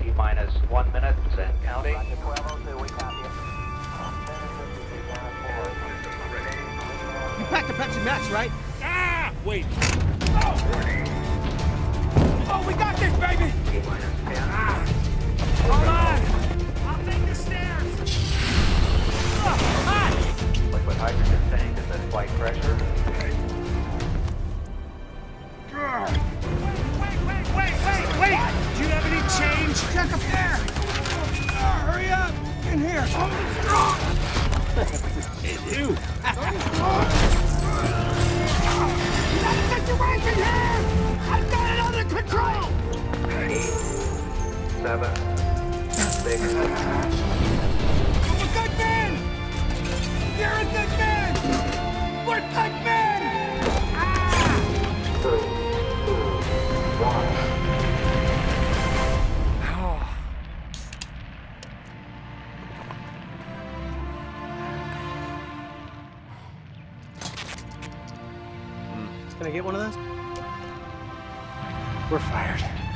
T minus one minute and counting. You packed a Pepsi Max, right? Ah! Wait. Oh! Oh, we got this, baby! T minus 10. Ah! Hold on! I'll take the stairs! Oh, hot! Liquid hydrogen tank is at flight pressure. Check up there! Oh, hurry up! In here! Situation got it under control! Seven, six, Can I get one of those? We're fired.